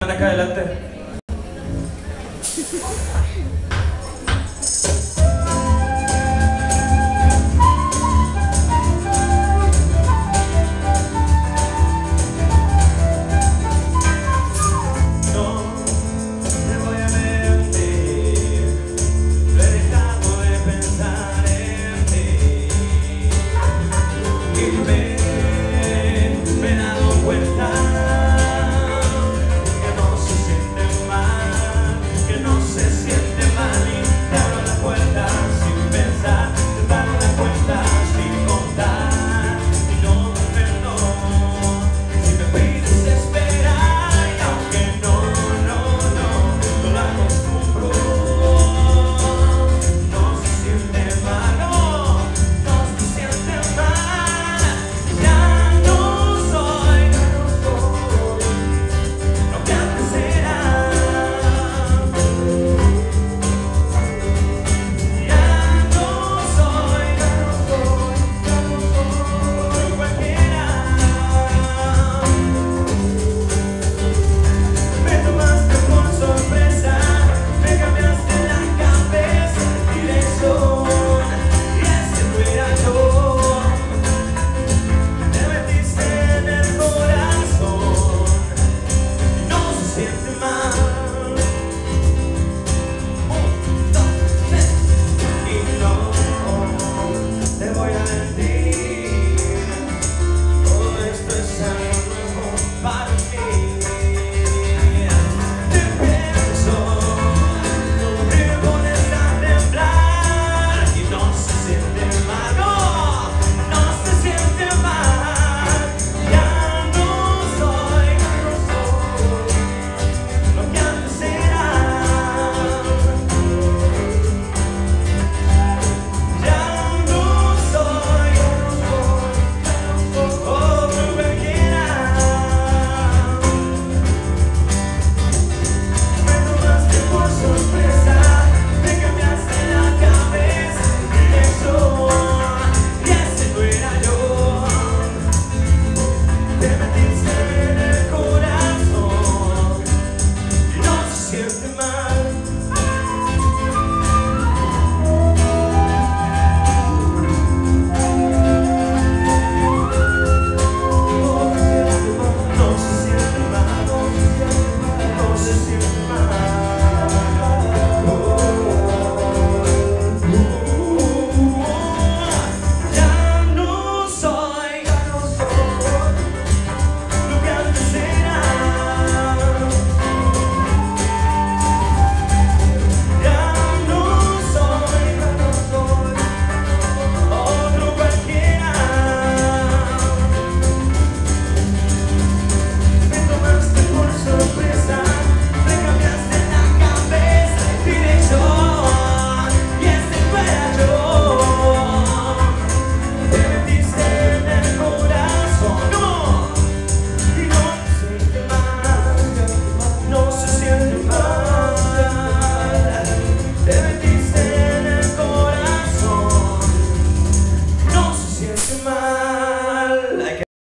acá adelante.